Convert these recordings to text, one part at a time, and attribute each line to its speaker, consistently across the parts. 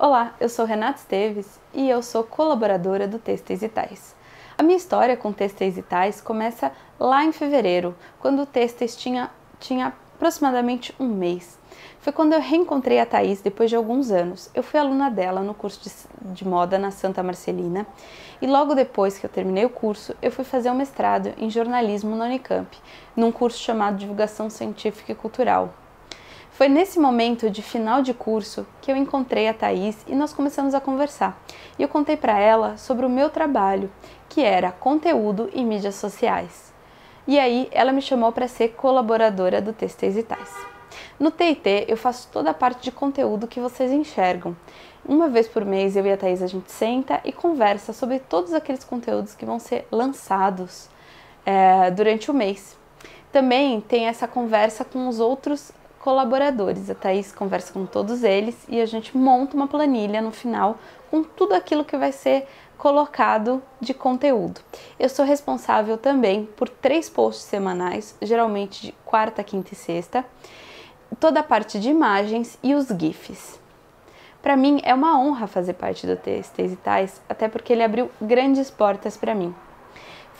Speaker 1: Olá, eu sou Renata Esteves e eu sou colaboradora do Textos e Tais. A minha história com Textos e Tais começa lá em fevereiro, quando o Textos tinha, tinha aproximadamente um mês. Foi quando eu reencontrei a Thaís depois de alguns anos. Eu fui aluna dela no curso de, de moda na Santa Marcelina e logo depois que eu terminei o curso, eu fui fazer um mestrado em jornalismo na Unicamp, num curso chamado Divulgação Científica e Cultural. Foi nesse momento de final de curso que eu encontrei a Thaís e nós começamos a conversar. E eu contei para ela sobre o meu trabalho, que era conteúdo em mídias sociais. E aí ela me chamou para ser colaboradora do Textos e Tais. No TIT eu faço toda a parte de conteúdo que vocês enxergam. Uma vez por mês eu e a Thaís a gente senta e conversa sobre todos aqueles conteúdos que vão ser lançados é, durante o mês. Também tem essa conversa com os outros colaboradores. A Thaís conversa com todos eles e a gente monta uma planilha no final com tudo aquilo que vai ser colocado de conteúdo. Eu sou responsável também por três posts semanais, geralmente de quarta, quinta e sexta, toda a parte de imagens e os GIFs. Para mim é uma honra fazer parte do Textos e Tais, até porque ele abriu grandes portas para mim.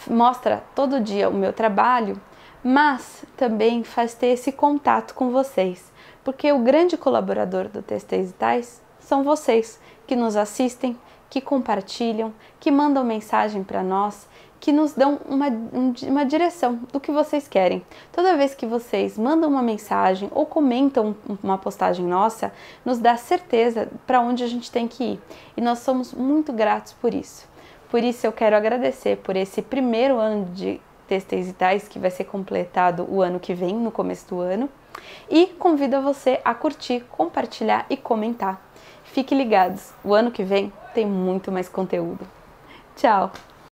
Speaker 1: Mostra todo dia o meu trabalho mas também faz ter esse contato com vocês, porque o grande colaborador do Textos e Tais são vocês que nos assistem, que compartilham, que mandam mensagem para nós, que nos dão uma, uma direção do que vocês querem. Toda vez que vocês mandam uma mensagem ou comentam uma postagem nossa, nos dá certeza para onde a gente tem que ir e nós somos muito gratos por isso. Por isso eu quero agradecer por esse primeiro ano de Textos e Tais, que vai ser completado o ano que vem, no começo do ano. E convido você a curtir, compartilhar e comentar. Fique ligados, o ano que vem tem muito mais conteúdo. Tchau!